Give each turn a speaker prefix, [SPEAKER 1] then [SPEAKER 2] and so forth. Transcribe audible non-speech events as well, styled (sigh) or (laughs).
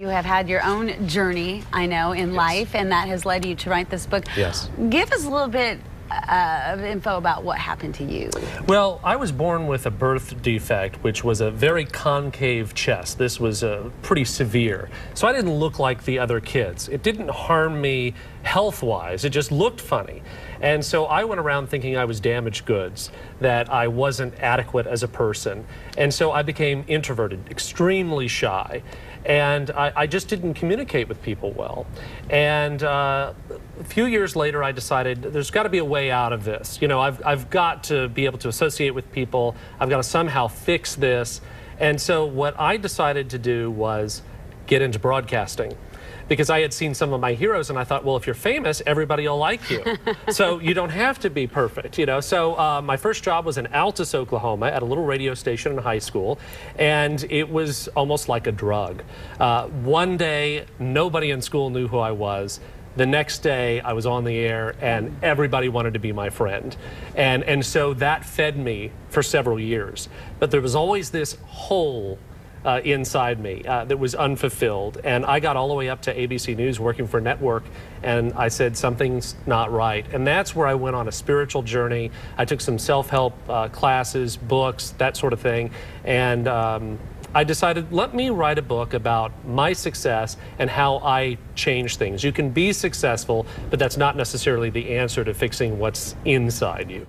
[SPEAKER 1] You have had your own journey, I know, in
[SPEAKER 2] Yes.
[SPEAKER 1] life, and that has led you to write this book.
[SPEAKER 2] Yes.
[SPEAKER 1] Give us a little bit uh, of info about what happened to you.
[SPEAKER 2] Well, I was born with a birth defect, which was a very concave chest. This was uh, pretty severe. So I didn't look like the other kids. It didn't harm me health wise, it just looked funny. And so I went around thinking I was damaged goods, that I wasn't adequate as a person. And so I became introverted, extremely shy. And I, I just didn't communicate with people well. And uh, a few years later, I decided there's got to be a way out of this. You know, I've, I've got to be able to associate with people. I've got to somehow fix this. And so what I decided to do was get into broadcasting because I had seen some of my heroes and I thought, well, if you're famous, everybody will like you. (laughs) so you don't have to be perfect, you know. So uh, my first job was in Altus, Oklahoma at a little radio station in high school. And it was almost like a drug. Uh, one day, nobody in school knew who I was. The next day, I was on the air, and everybody wanted to be my friend. And, and so that fed me for several years. But there was always this hole uh, inside me uh, that was unfulfilled. And I got all the way up to ABC News working for network, and I said, something's not right. And that's where I went on a spiritual journey. I took some self help uh, classes, books, that sort of thing. And um, I decided, let me write a book about my success and how I change things. You can be successful, but that's not necessarily the answer to fixing what's inside you.